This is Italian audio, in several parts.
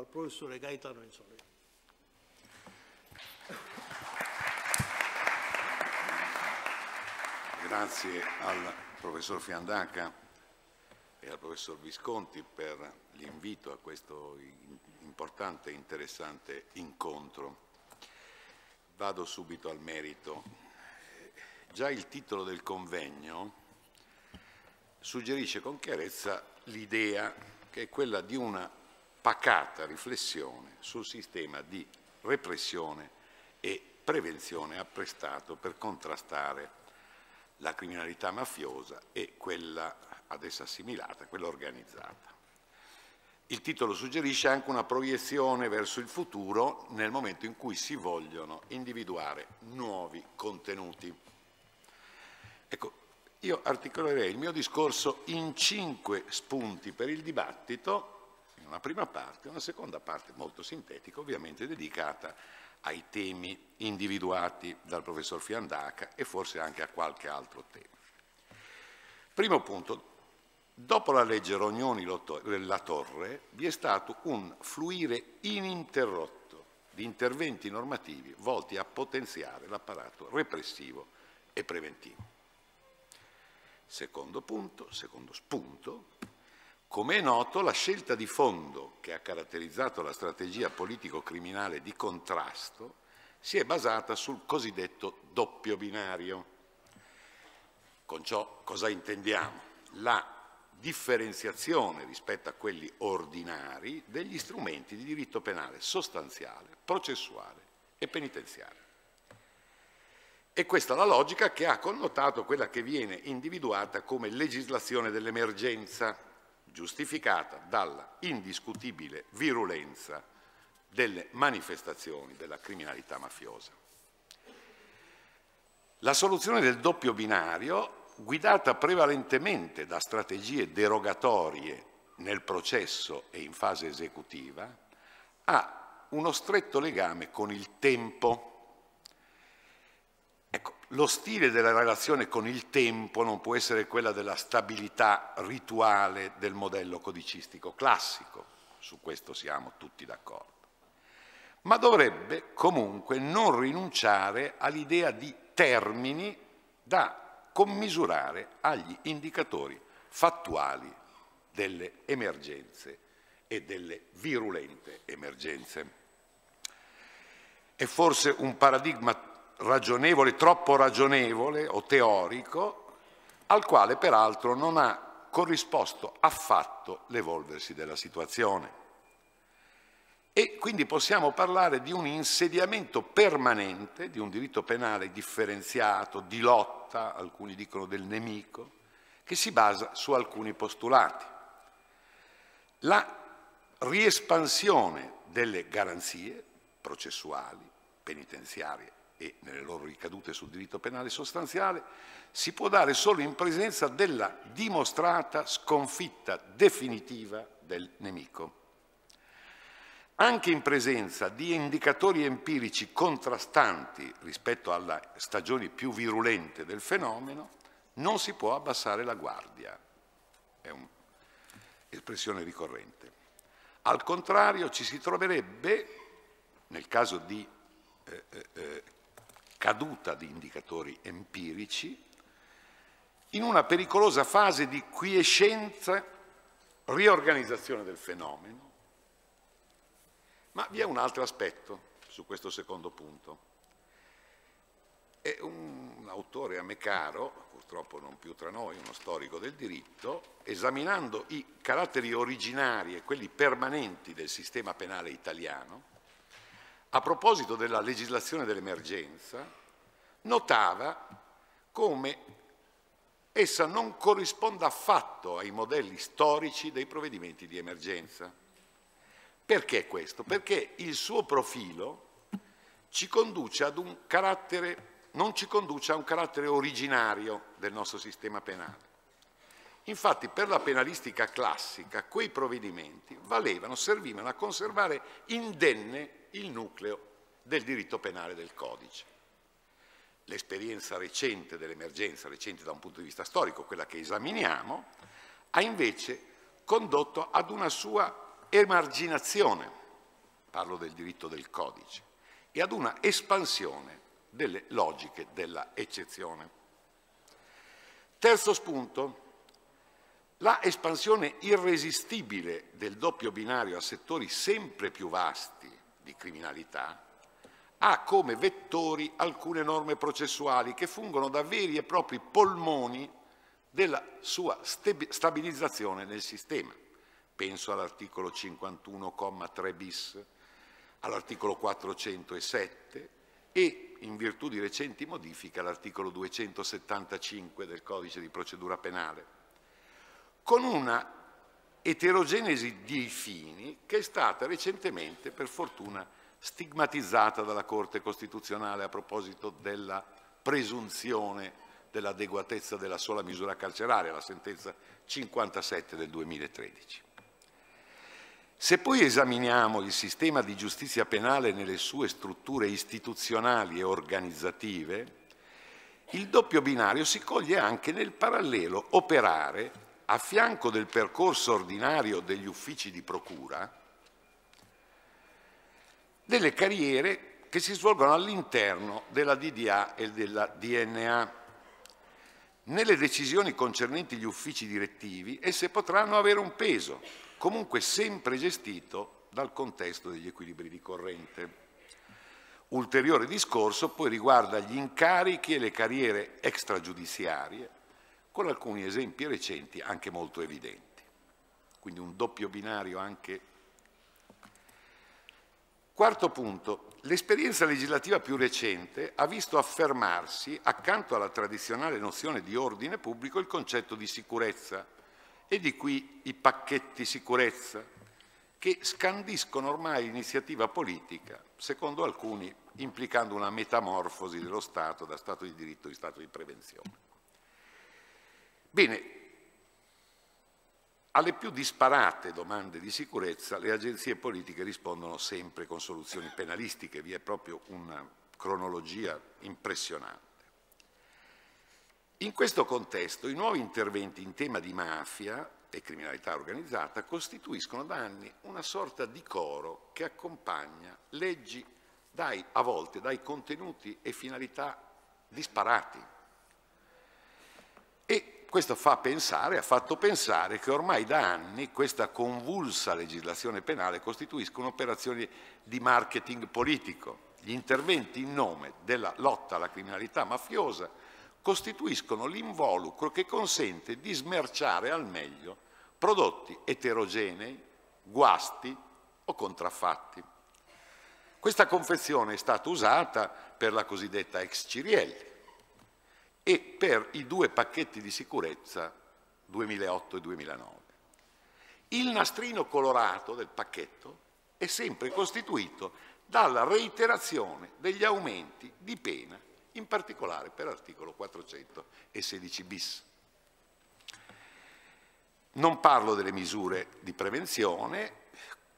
al professore Gaetano Insoli. Grazie al professor Fiandaca e al professor Visconti per l'invito a questo importante e interessante incontro. Vado subito al merito. Già il titolo del convegno suggerisce con chiarezza l'idea che è quella di una pacata riflessione sul sistema di repressione e prevenzione apprestato per contrastare la criminalità mafiosa e quella ad essa assimilata, quella organizzata. Il titolo suggerisce anche una proiezione verso il futuro nel momento in cui si vogliono individuare nuovi contenuti. Ecco, io articolerei il mio discorso in cinque spunti per il dibattito, una prima parte, una seconda parte molto sintetica, ovviamente dedicata ai temi individuati dal professor Fiandaca e forse anche a qualche altro tema. Primo punto, dopo la legge Rognoni-La Torre vi è stato un fluire ininterrotto di interventi normativi volti a potenziare l'apparato repressivo e preventivo. Secondo punto, secondo spunto, come è noto, la scelta di fondo che ha caratterizzato la strategia politico-criminale di contrasto si è basata sul cosiddetto doppio binario. Con ciò cosa intendiamo? La differenziazione rispetto a quelli ordinari degli strumenti di diritto penale sostanziale, processuale e penitenziario. E questa è la logica che ha connotato quella che viene individuata come legislazione dell'emergenza, giustificata dalla indiscutibile virulenza delle manifestazioni della criminalità mafiosa. La soluzione del doppio binario, guidata prevalentemente da strategie derogatorie nel processo e in fase esecutiva, ha uno stretto legame con il tempo. Lo stile della relazione con il tempo non può essere quella della stabilità rituale del modello codicistico classico, su questo siamo tutti d'accordo, ma dovrebbe comunque non rinunciare all'idea di termini da commisurare agli indicatori fattuali delle emergenze e delle virulente emergenze. È forse un paradigma ragionevole, troppo ragionevole o teorico, al quale peraltro non ha corrisposto affatto l'evolversi della situazione. E quindi possiamo parlare di un insediamento permanente, di un diritto penale differenziato, di lotta, alcuni dicono del nemico, che si basa su alcuni postulati. La riespansione delle garanzie processuali, penitenziarie e nelle loro ricadute sul diritto penale sostanziale, si può dare solo in presenza della dimostrata sconfitta definitiva del nemico. Anche in presenza di indicatori empirici contrastanti rispetto alle stagioni più virulente del fenomeno, non si può abbassare la guardia. È un'espressione ricorrente. Al contrario, ci si troverebbe, nel caso di eh, eh, eh caduta di indicatori empirici, in una pericolosa fase di quiescenza, riorganizzazione del fenomeno. Ma vi è un altro aspetto su questo secondo punto. È un autore a me caro, purtroppo non più tra noi, uno storico del diritto, esaminando i caratteri originari e quelli permanenti del sistema penale italiano, a proposito della legislazione dell'emergenza, notava come essa non corrisponda affatto ai modelli storici dei provvedimenti di emergenza. Perché questo? Perché il suo profilo ci conduce ad un carattere, non ci conduce a un carattere originario del nostro sistema penale. Infatti per la penalistica classica quei provvedimenti valevano, servivano a conservare indenne il nucleo del diritto penale del codice. L'esperienza recente dell'emergenza, recente da un punto di vista storico, quella che esaminiamo, ha invece condotto ad una sua emarginazione, parlo del diritto del codice, e ad una espansione delle logiche della eccezione. Terzo spunto, la espansione irresistibile del doppio binario a settori sempre più vasti di criminalità ha come vettori alcune norme processuali che fungono da veri e propri polmoni della sua stabilizzazione nel sistema. Penso all'articolo 51,3 bis, all'articolo 407 e, in virtù di recenti modifiche, all'articolo 275 del Codice di procedura penale, con una eterogenesi di fini che è stata recentemente, per fortuna, stigmatizzata dalla Corte Costituzionale a proposito della presunzione dell'adeguatezza della sola misura carceraria, la sentenza 57 del 2013. Se poi esaminiamo il sistema di giustizia penale nelle sue strutture istituzionali e organizzative, il doppio binario si coglie anche nel parallelo operare a fianco del percorso ordinario degli uffici di procura delle carriere che si svolgono all'interno della DDA e della DNA. Nelle decisioni concernenti gli uffici direttivi esse potranno avere un peso, comunque sempre gestito dal contesto degli equilibri di corrente. Ulteriore discorso poi riguarda gli incarichi e le carriere extragiudiziarie, con alcuni esempi recenti anche molto evidenti. Quindi un doppio binario anche. Quarto punto, l'esperienza legislativa più recente ha visto affermarsi, accanto alla tradizionale nozione di ordine pubblico, il concetto di sicurezza, e di qui i pacchetti sicurezza, che scandiscono ormai l'iniziativa politica, secondo alcuni implicando una metamorfosi dello Stato da Stato di diritto in Stato di prevenzione. Bene, alle più disparate domande di sicurezza le agenzie politiche rispondono sempre con soluzioni penalistiche, vi è proprio una cronologia impressionante. In questo contesto i nuovi interventi in tema di mafia e criminalità organizzata costituiscono da anni una sorta di coro che accompagna leggi dai, a volte dai contenuti e finalità disparati. Questo fa pensare, ha fatto pensare che ormai da anni questa convulsa legislazione penale costituisca un'operazione di marketing politico. Gli interventi in nome della lotta alla criminalità mafiosa costituiscono l'involucro che consente di smerciare al meglio prodotti eterogenei, guasti o contraffatti. Questa confezione è stata usata per la cosiddetta ex Cirielli e per i due pacchetti di sicurezza 2008 e 2009. Il nastrino colorato del pacchetto è sempre costituito dalla reiterazione degli aumenti di pena in particolare per l'articolo 416 bis. Non parlo delle misure di prevenzione,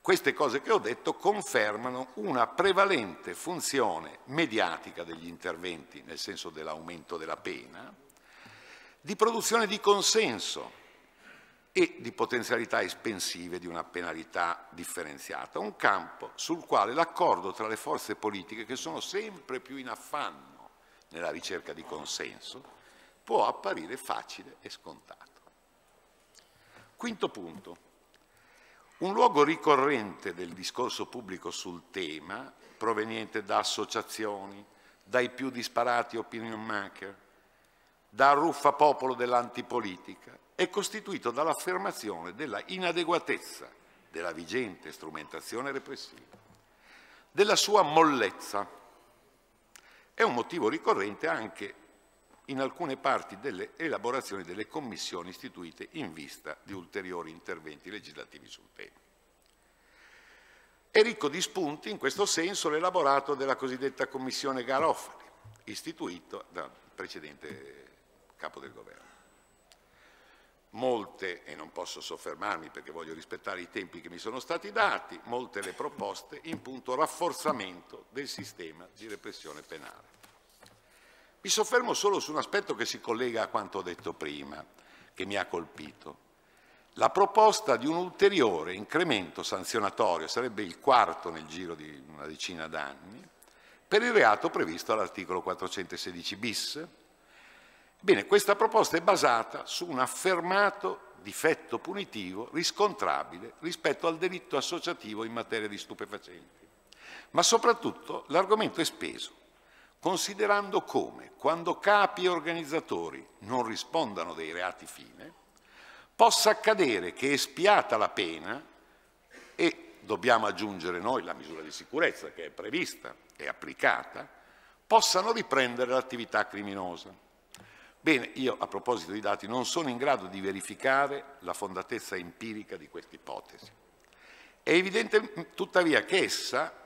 queste cose che ho detto confermano una prevalente funzione mediatica degli interventi, nel senso dell'aumento della pena, di produzione di consenso e di potenzialità espensive di una penalità differenziata, un campo sul quale l'accordo tra le forze politiche, che sono sempre più in affanno nella ricerca di consenso, può apparire facile e scontato. Quinto punto. Un luogo ricorrente del discorso pubblico sul tema, proveniente da associazioni, dai più disparati opinion maker, dal ruffapopolo dell'antipolitica, è costituito dall'affermazione della inadeguatezza della vigente strumentazione repressiva, della sua mollezza, è un motivo ricorrente anche in alcune parti delle elaborazioni delle commissioni istituite in vista di ulteriori interventi legislativi sul tema. È ricco di spunti in questo senso l'elaborato della cosiddetta commissione Garofali, istituito dal precedente capo del governo. Molte, e non posso soffermarmi perché voglio rispettare i tempi che mi sono stati dati, molte le proposte in punto rafforzamento del sistema di repressione penale. Mi soffermo solo su un aspetto che si collega a quanto detto prima, che mi ha colpito. la proposta di un ulteriore incremento sanzionatorio, sarebbe il quarto nel giro di una decina d'anni, per il reato previsto all'articolo 416 bis. Bene, questa proposta è basata su un affermato difetto punitivo riscontrabile rispetto al delitto associativo in materia di stupefacenti. Ma soprattutto l'argomento è speso, considerando come, quando capi e organizzatori non rispondano dei reati fine, possa accadere che espiata la pena, e dobbiamo aggiungere noi la misura di sicurezza che è prevista e applicata, possano riprendere l'attività criminosa. Bene, io a proposito di dati non sono in grado di verificare la fondatezza empirica di questa ipotesi. È evidente tuttavia che essa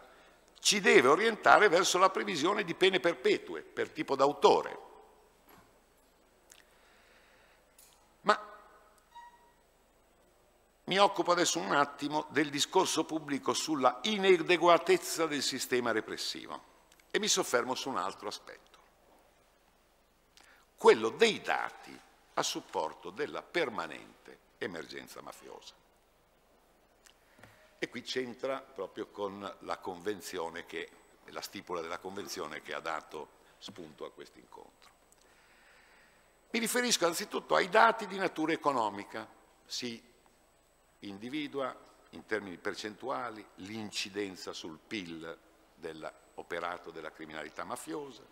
ci deve orientare verso la previsione di pene perpetue per tipo d'autore. Ma mi occupo adesso un attimo del discorso pubblico sulla inadeguatezza del sistema repressivo e mi soffermo su un altro aspetto quello dei dati a supporto della permanente emergenza mafiosa. E qui c'entra proprio con la convenzione che, la stipula della convenzione che ha dato spunto a questo incontro. Mi riferisco anzitutto ai dati di natura economica. Si individua in termini percentuali l'incidenza sul PIL dell'operato della criminalità mafiosa,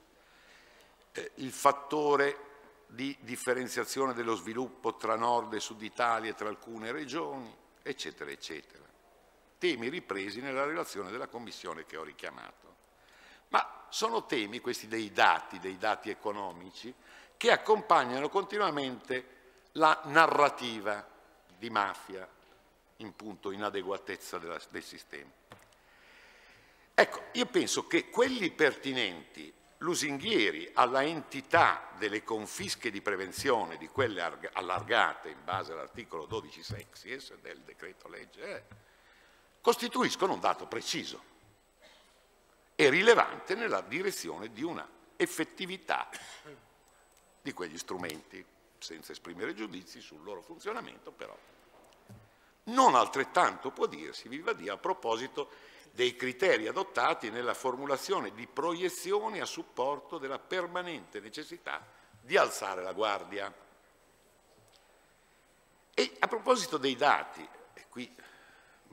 eh, il fattore di differenziazione dello sviluppo tra nord e sud Italia e tra alcune regioni, eccetera, eccetera. Temi ripresi nella relazione della Commissione che ho richiamato. Ma sono temi, questi dei dati, dei dati economici, che accompagnano continuamente la narrativa di mafia in punto inadeguatezza della, del sistema. Ecco, io penso che quelli pertinenti lusinghieri alla entità delle confische di prevenzione, di quelle allargate in base all'articolo 12 sexies del decreto legge, eh, costituiscono un dato preciso e rilevante nella direzione di una effettività di quegli strumenti, senza esprimere giudizi sul loro funzionamento, però. Non altrettanto può dirsi, viva Dio, a proposito dei criteri adottati nella formulazione di proiezioni a supporto della permanente necessità di alzare la guardia. E a proposito dei dati, e qui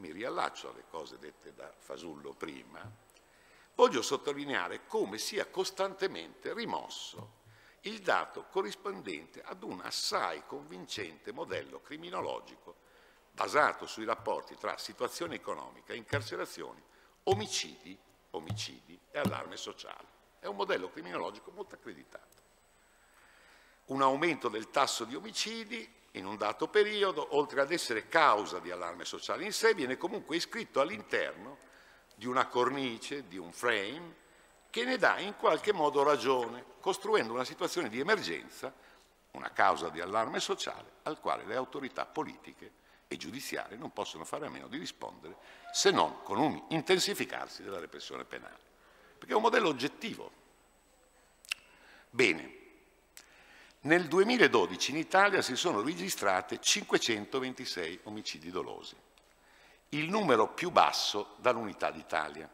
mi riallaccio alle cose dette da Fasullo prima, voglio sottolineare come sia costantemente rimosso il dato corrispondente ad un assai convincente modello criminologico basato sui rapporti tra situazione economica, incarcerazioni omicidi, omicidi e allarme sociale. È un modello criminologico molto accreditato. Un aumento del tasso di omicidi in un dato periodo, oltre ad essere causa di allarme sociale in sé, viene comunque iscritto all'interno di una cornice, di un frame, che ne dà in qualche modo ragione, costruendo una situazione di emergenza, una causa di allarme sociale, al quale le autorità politiche e giudiziarie non possono fare a meno di rispondere se non con un intensificarsi della repressione penale, perché è un modello oggettivo. Bene, nel 2012 in Italia si sono registrate 526 omicidi dolosi, il numero più basso dall'unità d'Italia.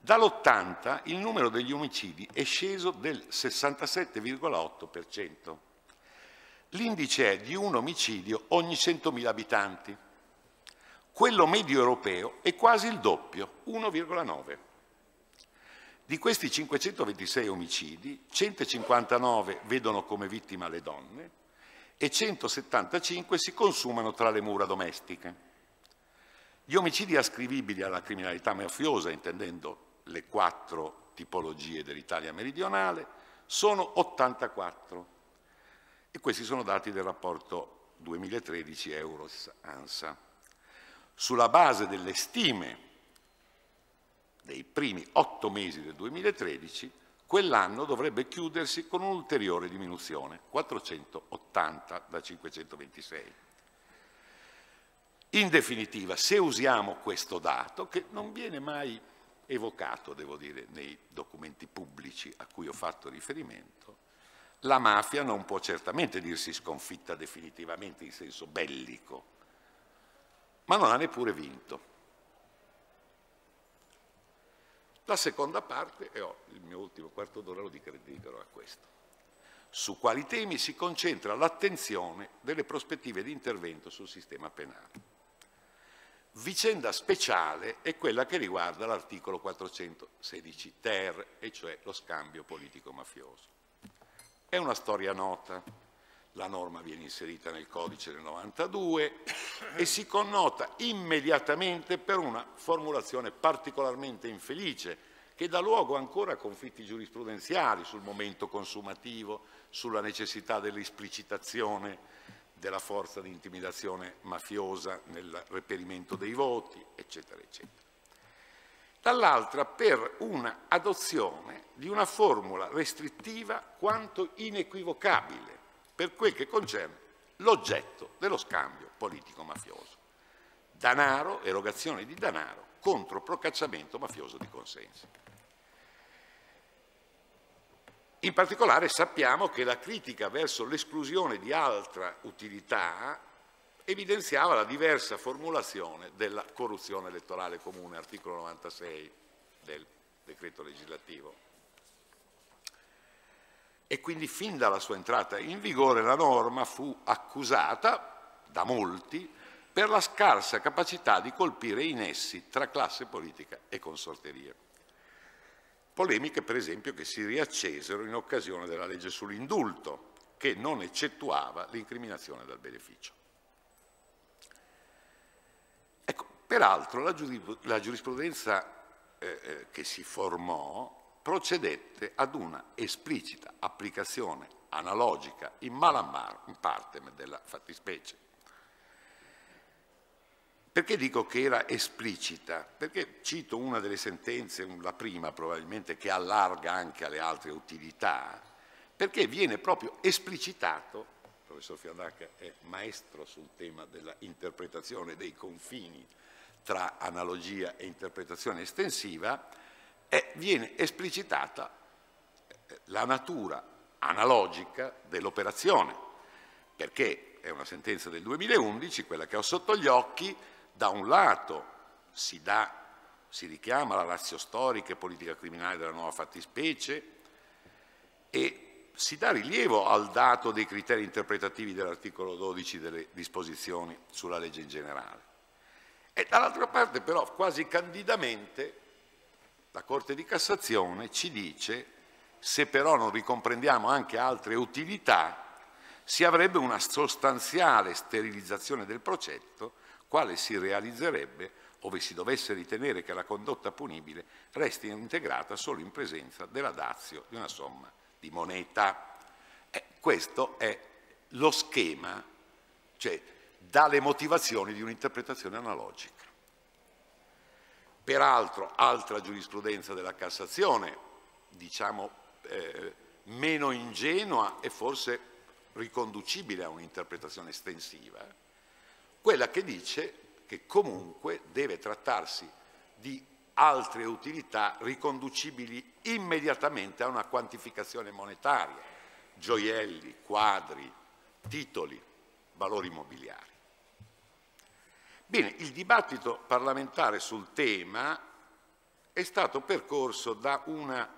Dall'80 il numero degli omicidi è sceso del 67,8%. L'indice è di un omicidio ogni 100.000 abitanti. Quello medio europeo è quasi il doppio, 1,9. Di questi 526 omicidi, 159 vedono come vittima le donne e 175 si consumano tra le mura domestiche. Gli omicidi ascrivibili alla criminalità mafiosa, intendendo le quattro tipologie dell'Italia meridionale, sono 84 e questi sono dati del rapporto 2013 Euros-ANSA. Sulla base delle stime dei primi otto mesi del 2013, quell'anno dovrebbe chiudersi con un'ulteriore diminuzione, 480 da 526. In definitiva, se usiamo questo dato, che non viene mai evocato, devo dire, nei documenti pubblici a cui ho fatto riferimento, la mafia non può certamente dirsi sconfitta definitivamente in senso bellico, ma non ha neppure vinto. La seconda parte, e ho il mio ultimo quarto d'ora lo dedicherò a questo, su quali temi si concentra l'attenzione delle prospettive di intervento sul sistema penale. Vicenda speciale è quella che riguarda l'articolo 416 ter, e cioè lo scambio politico-mafioso. È una storia nota, la norma viene inserita nel codice del 92 e si connota immediatamente per una formulazione particolarmente infelice che dà luogo ancora a conflitti giurisprudenziali sul momento consumativo, sulla necessità dell'esplicitazione della forza di intimidazione mafiosa nel reperimento dei voti, eccetera, eccetera. Dall'altra per un'adozione di una formula restrittiva quanto inequivocabile per quel che concerne l'oggetto dello scambio politico-mafioso. Danaro, erogazione di danaro contro procacciamento mafioso di consensi. In particolare sappiamo che la critica verso l'esclusione di altra utilità evidenziava la diversa formulazione della corruzione elettorale comune, articolo 96 del decreto legislativo e quindi fin dalla sua entrata in vigore la norma fu accusata da molti per la scarsa capacità di colpire i nessi tra classe politica e consorteria. Polemiche per esempio che si riaccesero in occasione della legge sull'indulto che non eccettuava l'incriminazione dal beneficio. Ecco, peraltro la, giurisprudenza eh, eh, che si formò procedette ad una esplicita applicazione analogica in mala in parte della fattispecie. Perché dico che era esplicita? Perché cito una delle sentenze, la prima probabilmente, che allarga anche alle altre utilità, perché viene proprio esplicitato, il professor Fiandaca è maestro sul tema della interpretazione dei confini tra analogia e interpretazione estensiva, e viene esplicitata eh, la natura analogica dell'operazione, perché è una sentenza del 2011, quella che ho sotto gli occhi, da un lato si, dà, si richiama la razio storica e politica criminale della nuova fattispecie e si dà rilievo al dato dei criteri interpretativi dell'articolo 12 delle disposizioni sulla legge in generale. E dall'altra parte però quasi candidamente la Corte di Cassazione ci dice se però non ricomprendiamo anche altre utilità, si avrebbe una sostanziale sterilizzazione del progetto, quale si realizzerebbe ove si dovesse ritenere che la condotta punibile resti integrata solo in presenza della dazio di una somma di moneta. Eh, questo è lo schema, cioè dalle motivazioni di un'interpretazione analogica. Peraltro, altra giurisprudenza della Cassazione, diciamo eh, meno ingenua e forse riconducibile a un'interpretazione estensiva, quella che dice che comunque deve trattarsi di altre utilità riconducibili immediatamente a una quantificazione monetaria, gioielli, quadri, titoli, valori immobiliari. Bene, il dibattito parlamentare sul tema è stato percorso da una,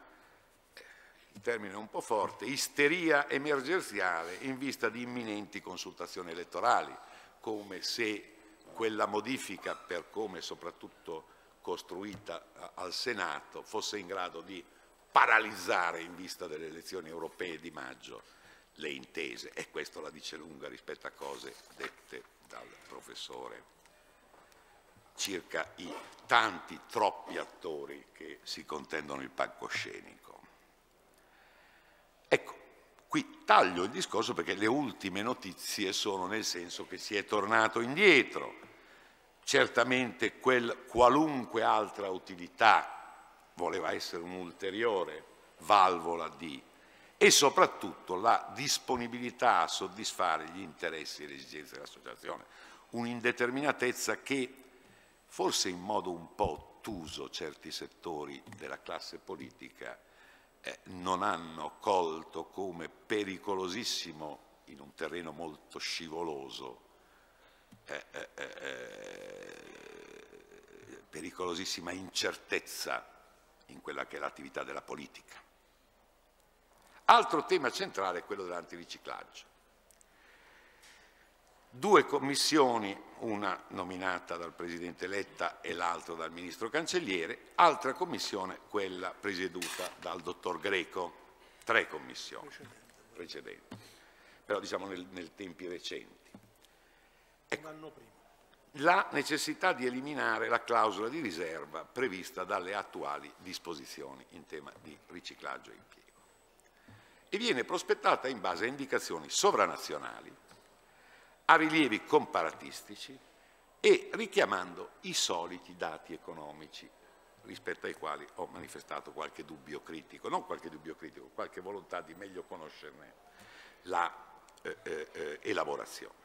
il termine un po' forte, isteria emergenziale in vista di imminenti consultazioni elettorali, come se quella modifica per come soprattutto costruita al Senato fosse in grado di paralizzare in vista delle elezioni europee di maggio le intese. E questo la dice lunga rispetto a cose dette dal professore circa i tanti, troppi attori che si contendono il palcoscenico. Ecco, qui taglio il discorso perché le ultime notizie sono nel senso che si è tornato indietro. Certamente quel qualunque altra utilità voleva essere un'ulteriore valvola di e soprattutto la disponibilità a soddisfare gli interessi e le esigenze dell'associazione, un'indeterminatezza che forse in modo un po' ottuso certi settori della classe politica eh, non hanno colto come pericolosissimo in un terreno molto scivoloso, eh, eh, eh, pericolosissima incertezza in quella che è l'attività della politica. Altro tema centrale è quello dell'antiriciclaggio. Due commissioni, una nominata dal Presidente Letta e l'altra dal Ministro Cancelliere, altra commissione, quella presieduta dal Dottor Greco. Tre commissioni precedenti, però diciamo nel, nel tempi recenti. Ecco, la necessità di eliminare la clausola di riserva prevista dalle attuali disposizioni in tema di riciclaggio e impiego e viene prospettata in base a indicazioni sovranazionali, a rilievi comparatistici e richiamando i soliti dati economici rispetto ai quali ho manifestato qualche dubbio critico, non qualche dubbio critico, qualche volontà di meglio conoscerne la eh, eh, elaborazione.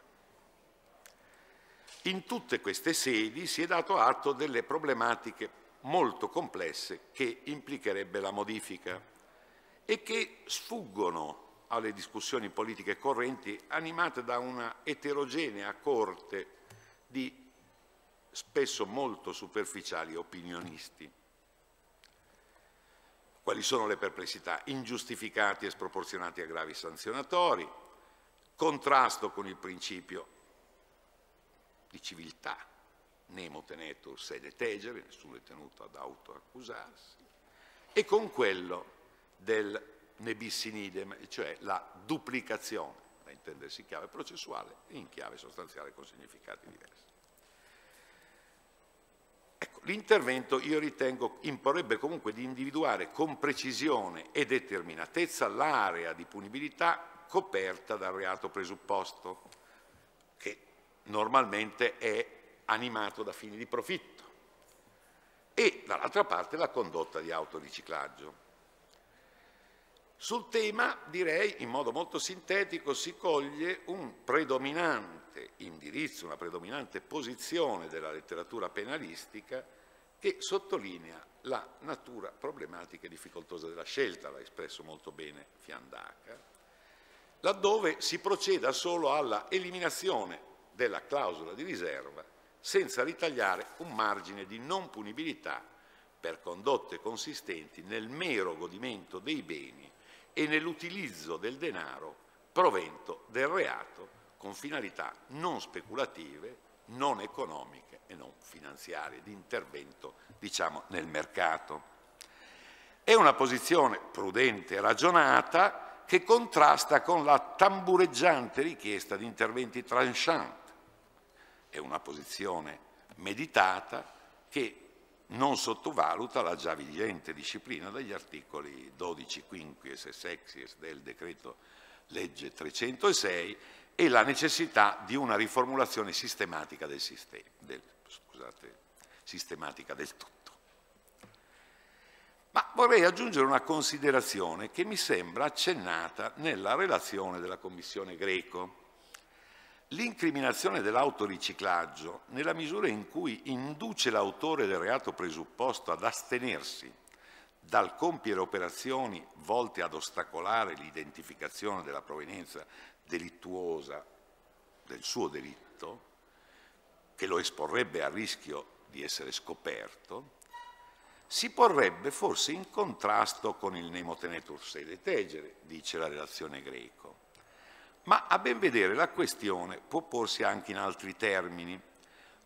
In tutte queste sedi si è dato atto delle problematiche molto complesse che implicherebbe la modifica e che sfuggono alle discussioni politiche correnti animate da una eterogenea corte di spesso molto superficiali opinionisti. Quali sono le perplessità? Ingiustificati e sproporzionati aggravi sanzionatori, contrasto con il principio di civiltà, nemo tenetur sede tegere, nessuno è tenuto ad autoaccusarsi, e con quello del nebis in idem, cioè la duplicazione, da intendersi in chiave processuale e in chiave sostanziale con significati diversi. Ecco, l'intervento io ritengo imporrebbe comunque di individuare con precisione e determinatezza l'area di punibilità coperta dal reato presupposto, che normalmente è animato da fini di profitto, e dall'altra parte la condotta di autoriciclaggio. Sul tema, direi in modo molto sintetico, si coglie un predominante indirizzo, una predominante posizione della letteratura penalistica che sottolinea la natura problematica e difficoltosa della scelta, l'ha espresso molto bene Fiandaca, laddove si proceda solo alla eliminazione della clausola di riserva senza ritagliare un margine di non punibilità per condotte consistenti nel mero godimento dei beni e nell'utilizzo del denaro provento del reato con finalità non speculative, non economiche e non finanziarie, di intervento diciamo, nel mercato. È una posizione prudente e ragionata che contrasta con la tambureggiante richiesta di interventi tranchant. È una posizione meditata che non sottovaluta la già vigente disciplina degli articoli 12 quinquies e sexies del decreto legge 306 e la necessità di una riformulazione sistematica del, sistema, del, scusate, sistematica del tutto. Ma vorrei aggiungere una considerazione che mi sembra accennata nella relazione della Commissione Greco L'incriminazione dell'autoriciclaggio, nella misura in cui induce l'autore del reato presupposto ad astenersi dal compiere operazioni volte ad ostacolare l'identificazione della provenienza delittuosa del suo delitto, che lo esporrebbe a rischio di essere scoperto, si porrebbe forse in contrasto con il nemo tenetur sede tegere, dice la relazione greco ma a ben vedere la questione può porsi anche in altri termini,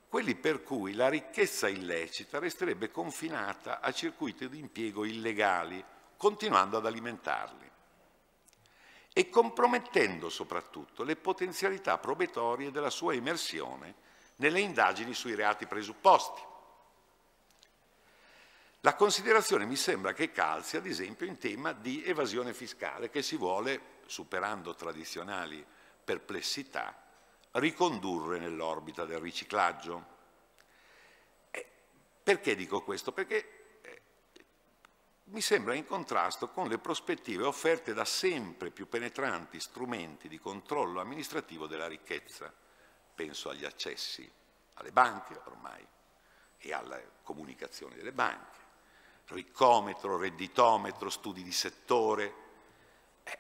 quelli per cui la ricchezza illecita resterebbe confinata a circuiti di impiego illegali, continuando ad alimentarli e compromettendo soprattutto le potenzialità probatorie della sua emersione nelle indagini sui reati presupposti. La considerazione mi sembra che calzi, ad esempio, in tema di evasione fiscale che si vuole superando tradizionali perplessità, ricondurre nell'orbita del riciclaggio. Eh, perché dico questo? Perché eh, mi sembra in contrasto con le prospettive offerte da sempre più penetranti strumenti di controllo amministrativo della ricchezza. Penso agli accessi alle banche ormai e alle comunicazioni delle banche, riccometro, redditometro, studi di settore. Eh,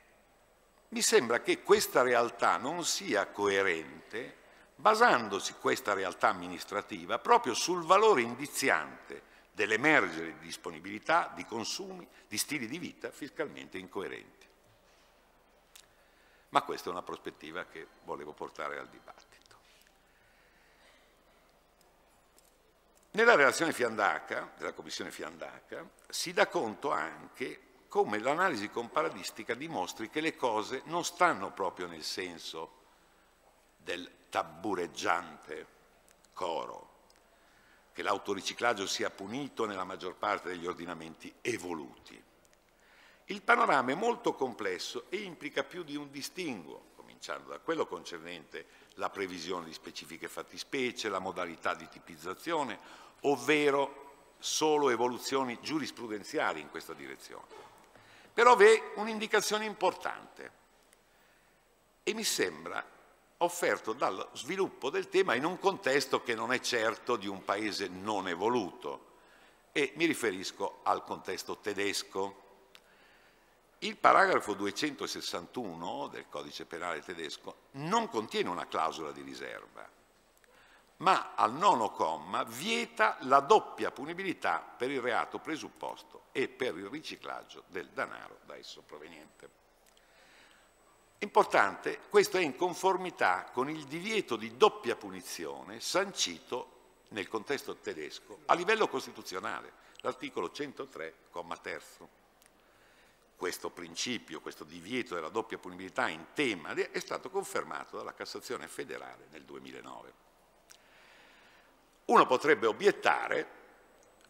mi sembra che questa realtà non sia coerente basandosi questa realtà amministrativa proprio sul valore indiziante dell'emergere di disponibilità, di consumi, di stili di vita fiscalmente incoerenti. Ma questa è una prospettiva che volevo portare al dibattito. Nella relazione Fiandaca, della Commissione Fiandaca, si dà conto anche come l'analisi comparadistica dimostri che le cose non stanno proprio nel senso del tabbureggiante coro, che l'autoriciclaggio sia punito nella maggior parte degli ordinamenti evoluti. Il panorama è molto complesso e implica più di un distinguo, cominciando da quello concernente la previsione di specifiche fattispecie, la modalità di tipizzazione, ovvero solo evoluzioni giurisprudenziali in questa direzione. Però vi è un'indicazione importante e mi sembra offerto dallo sviluppo del tema in un contesto che non è certo di un paese non evoluto e mi riferisco al contesto tedesco. Il paragrafo 261 del codice penale tedesco non contiene una clausola di riserva, ma al nono comma vieta la doppia punibilità per il reato presupposto e per il riciclaggio del denaro da esso proveniente. Importante, questo è in conformità con il divieto di doppia punizione sancito nel contesto tedesco a livello costituzionale, l'articolo 103, comma terzo. Questo principio, questo divieto della doppia punibilità in tema è stato confermato dalla Cassazione federale nel 2009. Uno potrebbe obiettare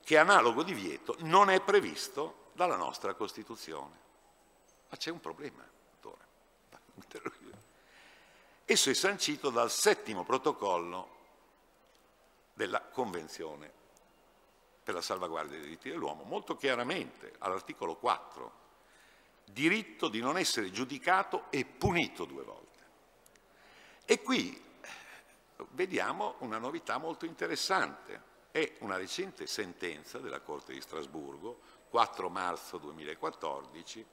che analogo divieto non è previsto dalla nostra Costituzione, ma c'è un problema. Esso è sancito dal settimo protocollo della Convenzione per la salvaguardia dei diritti dell'uomo, molto chiaramente all'articolo 4, diritto di non essere giudicato e punito due volte. E qui vediamo una novità molto interessante. È una recente sentenza della Corte di Strasburgo, 4 marzo 2014,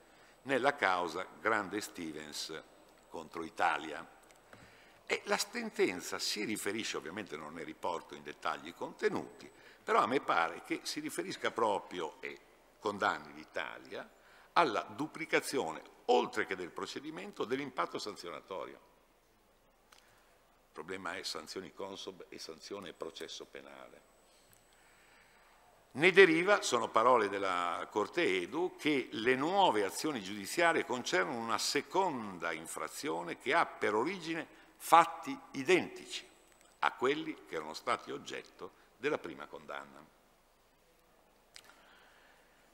nella causa Grande Stevens contro Italia. E la sentenza si riferisce, ovviamente non ne riporto in dettagli i contenuti, però a me pare che si riferisca proprio, e condanni l'Italia, alla duplicazione, oltre che del procedimento, dell'impatto sanzionatorio. Il problema è sanzioni consob e sanzione processo penale. Ne deriva, sono parole della Corte Edu, che le nuove azioni giudiziarie concernono una seconda infrazione che ha per origine fatti identici a quelli che erano stati oggetto della prima condanna.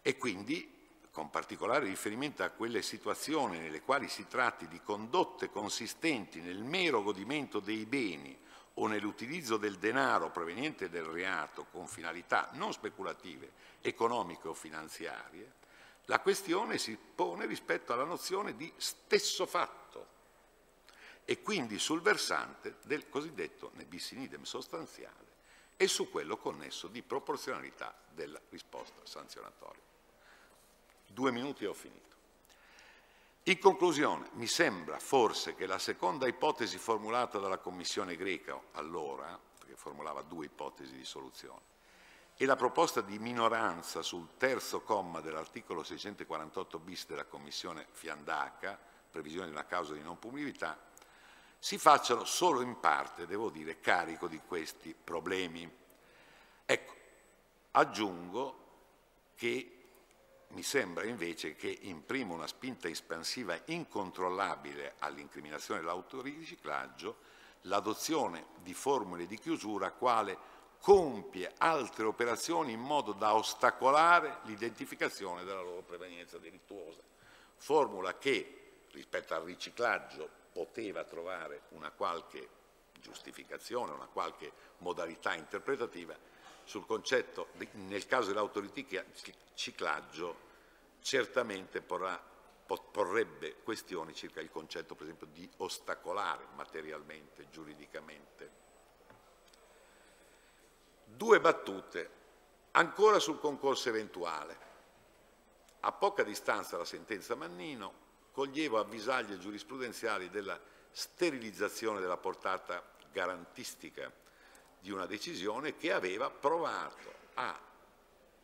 E quindi, con particolare riferimento a quelle situazioni nelle quali si tratti di condotte consistenti nel mero godimento dei beni o nell'utilizzo del denaro proveniente del reato con finalità non speculative, economiche o finanziarie, la questione si pone rispetto alla nozione di stesso fatto e quindi sul versante del cosiddetto nebis in idem sostanziale e su quello connesso di proporzionalità della risposta sanzionatoria. Due minuti e ho finito. In conclusione, mi sembra forse che la seconda ipotesi formulata dalla Commissione greca allora, perché formulava due ipotesi di soluzione, e la proposta di minoranza sul terzo comma dell'articolo 648 bis della Commissione Fiandaca, previsione di una causa di non punibilità, si facciano solo in parte, devo dire, carico di questi problemi. Ecco, aggiungo che mi sembra invece che imprima una spinta espansiva incontrollabile all'incriminazione dell'autoriciclaggio l'adozione di formule di chiusura quale compie altre operazioni in modo da ostacolare l'identificazione della loro prevenienza delittuosa. Formula che rispetto al riciclaggio poteva trovare una qualche giustificazione, una qualche modalità interpretativa, sul concetto, nel caso dell'autoriciclaggio, certamente porrà, porrebbe questioni circa il concetto, per esempio, di ostacolare materialmente, giuridicamente. Due battute Ancora sul concorso eventuale. A poca distanza dalla sentenza Mannino coglieva avvisaglie giurisprudenziali della sterilizzazione della portata garantistica di una decisione che aveva provato a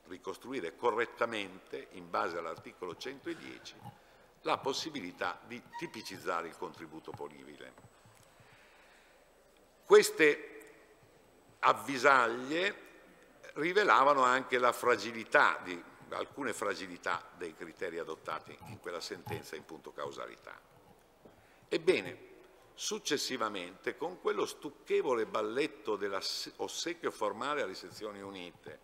ricostruire correttamente, in base all'articolo 110, la possibilità di tipicizzare il contributo ponibile. Queste avvisaglie rivelavano anche la fragilità di alcune fragilità dei criteri adottati in quella sentenza in punto causalità. Ebbene, successivamente, con quello stucchevole balletto dell'ossequio formale alle sezioni unite,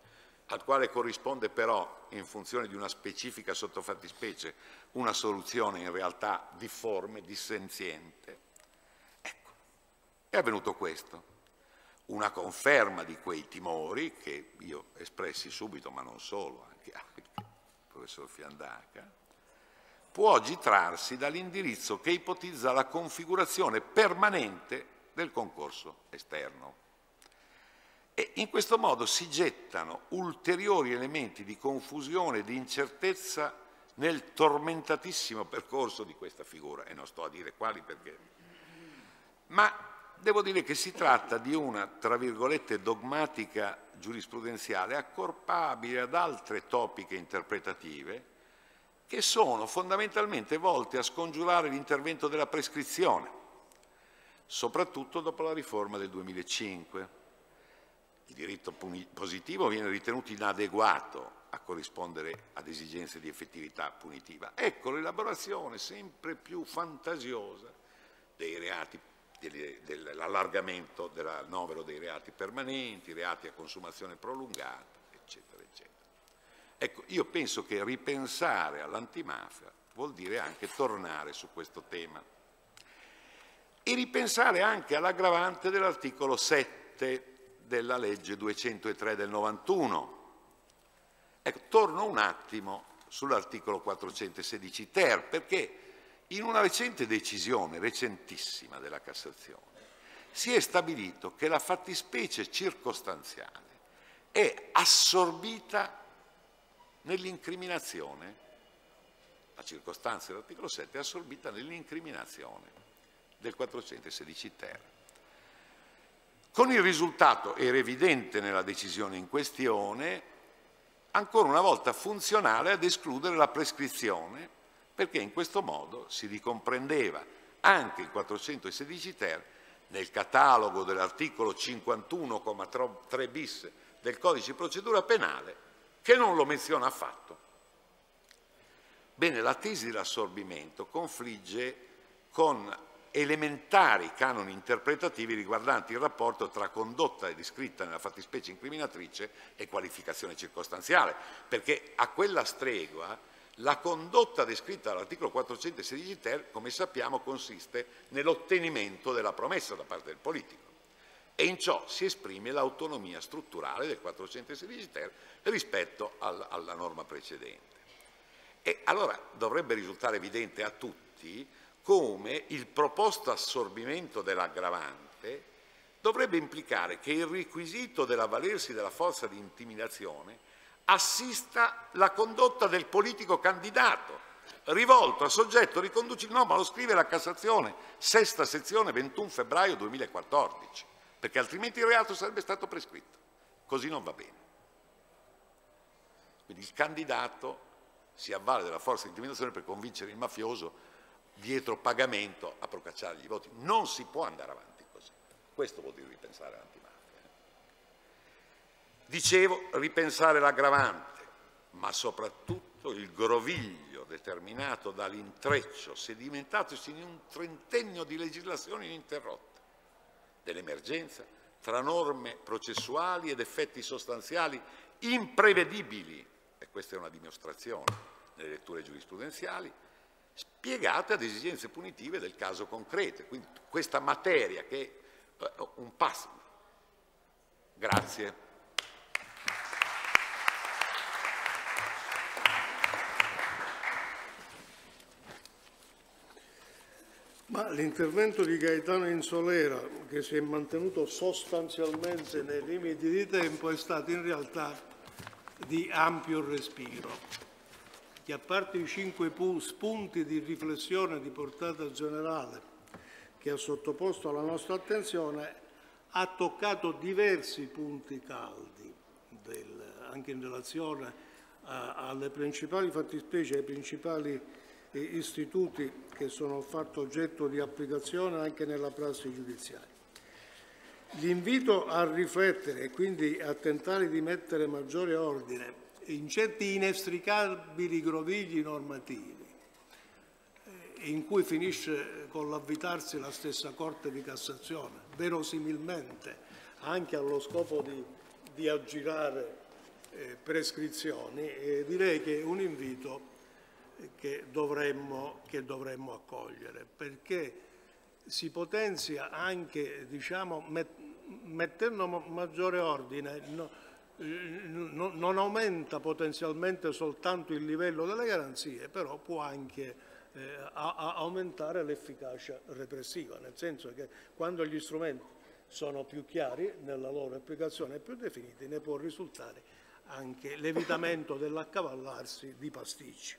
al quale corrisponde però, in funzione di una specifica sottofattispecie, una soluzione in realtà difforme, dissenziente, ecco, è avvenuto questo. Una conferma di quei timori che io espressi subito, ma non solo, anche, anche il professor Fiandaca, può oggi trarsi dall'indirizzo che ipotizza la configurazione permanente del concorso esterno. E in questo modo si gettano ulteriori elementi di confusione e di incertezza nel tormentatissimo percorso di questa figura, e non sto a dire quali perché. Ma Devo dire che si tratta di una, tra virgolette, dogmatica giurisprudenziale accorpabile ad altre topiche interpretative che sono fondamentalmente volte a scongiurare l'intervento della prescrizione, soprattutto dopo la riforma del 2005. Il diritto positivo viene ritenuto inadeguato a corrispondere ad esigenze di effettività punitiva. Ecco l'elaborazione sempre più fantasiosa dei reati dell'allargamento del novero dei reati permanenti, reati a consumazione prolungata. Ecco, io penso che ripensare all'antimafia vuol dire anche tornare su questo tema e ripensare anche all'aggravante dell'articolo 7 della legge 203 del 91. Ecco, torno un attimo sull'articolo 416 ter perché in una recente decisione, recentissima della Cassazione, si è stabilito che la fattispecie circostanziale è assorbita nell'incriminazione, la circostanza dell'articolo 7 è assorbita nell'incriminazione del 416 ter. Con il risultato, era evidente nella decisione in questione, ancora una volta funzionale ad escludere la prescrizione perché in questo modo si ricomprendeva anche il 416 ter nel catalogo dell'articolo 51,3 bis del codice di procedura penale che non lo menziona affatto. Bene, la tesi dell'assorbimento confligge con elementari canoni interpretativi riguardanti il rapporto tra condotta descritta nella fattispecie incriminatrice e qualificazione circostanziale, perché a quella stregua la condotta descritta dall'articolo 416 ter, come sappiamo, consiste nell'ottenimento della promessa da parte del politico e in ciò si esprime l'autonomia strutturale del 416 ter rispetto al, alla norma precedente. E allora dovrebbe risultare evidente a tutti come il proposto assorbimento dell'aggravante dovrebbe implicare che il requisito dell'avvalersi della forza di intimidazione assista la condotta del politico candidato rivolto a soggetto riconducibile, no ma lo scrive la Cassazione, sesta sezione 21 febbraio 2014, perché altrimenti il reato sarebbe stato prescritto, così non va bene. Quindi il candidato si avvale della forza di intimidazione per convincere il mafioso dietro pagamento a procacciare i voti, non si può andare avanti così, questo vuol dire ripensare all'antimafia. Dicevo, ripensare l'aggravante, ma soprattutto il groviglio determinato dall'intreccio sedimentatosi in un trentennio di legislazione ininterrotta dell'emergenza tra norme processuali ed effetti sostanziali imprevedibili, e questa è una dimostrazione nelle letture giurisprudenziali, spiegate ad esigenze punitive del caso concreto. Quindi questa materia che è eh, un passo. Grazie. Ma l'intervento di Gaetano Insolera, che si è mantenuto sostanzialmente nei limiti di tempo, è stato in realtà di ampio respiro, che a parte i cinque spunti di riflessione di portata generale che ha sottoposto alla nostra attenzione, ha toccato diversi punti caldi, del, anche in relazione a, alle principali fattispecie, ai principali eh, istituti che sono fatto oggetto di applicazione anche nella prassi giudiziaria. L'invito a riflettere e quindi a tentare di mettere maggiore ordine in certi inestricabili grovigli normativi eh, in cui finisce con l'avvitarsi la stessa Corte di Cassazione, verosimilmente anche allo scopo di, di aggirare eh, prescrizioni, e direi che è un invito che dovremmo, che dovremmo accogliere, perché si potenzia anche, diciamo, met, mettendo maggiore ordine, no, no, non aumenta potenzialmente soltanto il livello delle garanzie, però può anche eh, a, a aumentare l'efficacia repressiva, nel senso che quando gli strumenti sono più chiari nella loro applicazione e più definiti, ne può risultare anche l'evitamento dell'accavallarsi di pasticci.